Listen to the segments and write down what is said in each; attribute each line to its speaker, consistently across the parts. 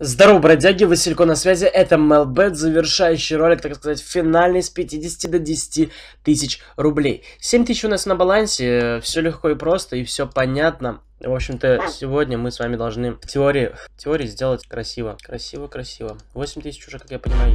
Speaker 1: Здорово, бродяги, Василько на связи, это Мелбет, завершающий ролик, так сказать, финальный с 50 до 10 тысяч рублей. 7 тысяч у нас на балансе, все легко и просто, и все понятно. В общем-то, сегодня мы с вами должны в теории, в теории сделать красиво, красиво, красиво. 8 тысяч уже, как я понимаю,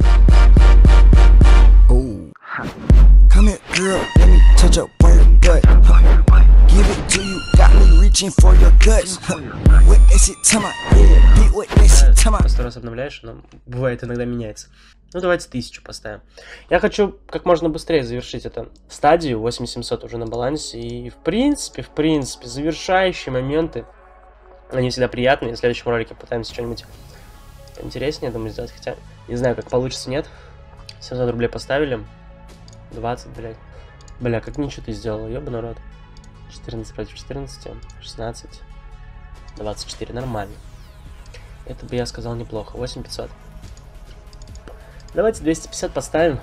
Speaker 1: есть.
Speaker 2: My
Speaker 1: Сто раз обновляешь, но бывает иногда меняется. Ну, давайте тысячу поставим. Я хочу как можно быстрее завершить эту стадию. 8700 уже на балансе. И, в принципе, в принципе, завершающие моменты, они всегда приятные. В следующем ролике попытаемся что-нибудь интереснее, думаю, сделать. Хотя, не знаю, как получится, нет. 700 рублей поставили. 20, блядь. Бля, как ничего ты сделал, ёбаный рот. 14 против 14, 16, 24, нормально. Это бы я сказал неплохо. 8500. Давайте 250 поставим.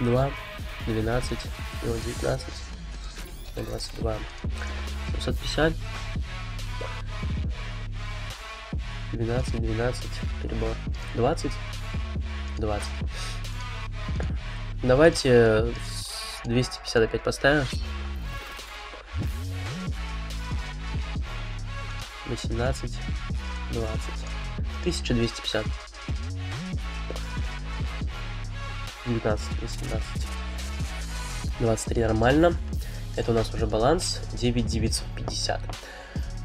Speaker 1: 2, 12, ну, 19, 22, 750, 12, 12, перебор, 20, 20. Давайте 250 опять поставим. 18, 20. 1250. 19, 18. 23 нормально. Это у нас уже баланс 9950.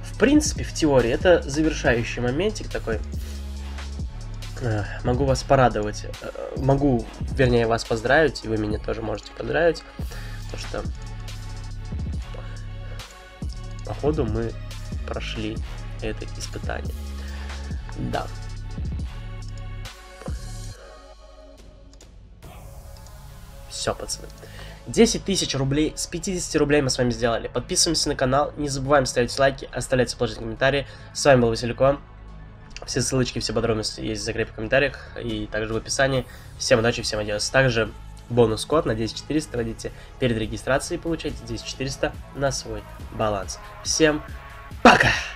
Speaker 1: В принципе, в теории, это завершающий моментик такой. Э, Могу вас порадовать. Э, Могу, вернее, вас поздравить, и вы меня тоже можете поздравить. Потому что, походу, мы прошли это испытание. Да. Все, пацаны. 10 тысяч рублей с 50 рублей мы с вами сделали. Подписываемся на канал, не забываем ставить лайки, оставлять положительные комментарии. С вами был Василико. Все ссылочки, все подробности есть в закрепе в комментариях и также в описании. Всем удачи, всем адиос. Также бонус-код на 10400 вводите перед регистрацией, получаете 10400 на свой баланс. Всем Bugger!